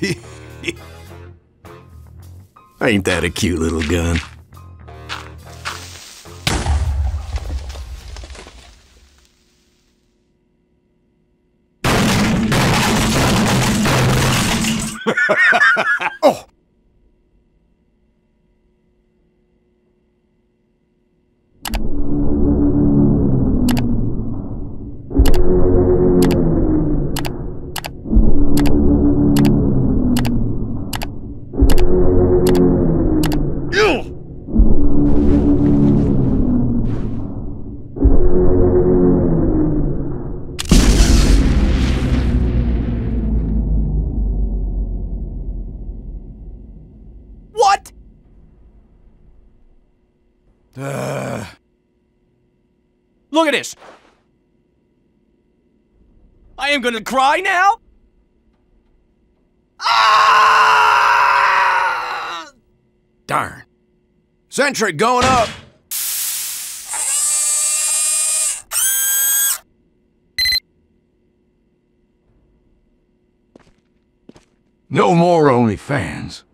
Ain't that a cute little gun? oh! Look at this. I am gonna cry now. Ah! darn. Sentry going up! No more OnlyFans.